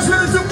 Let's hear it